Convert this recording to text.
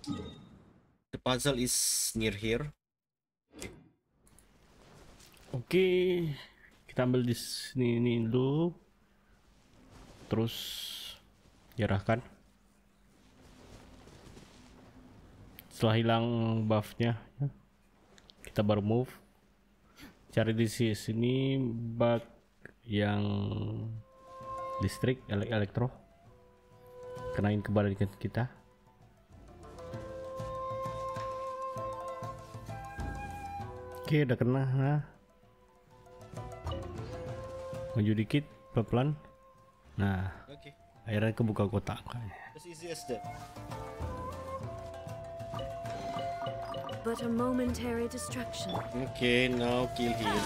The puzzle is near here. Oke, kita ambil di sini ini dulu. Terus nyerahkan. Setelah hilang buffnya, ya, kita baru move. Cari di si- sini bug yang listrik, elek elektro. Kenain ke badan kita. Oke, udah kena. Nah. Maju dikit, pelan-pelan. Nah, Okay, akhirnya kebuka kotak. as easy as that. But a momentary distraction. Okay, now kill him.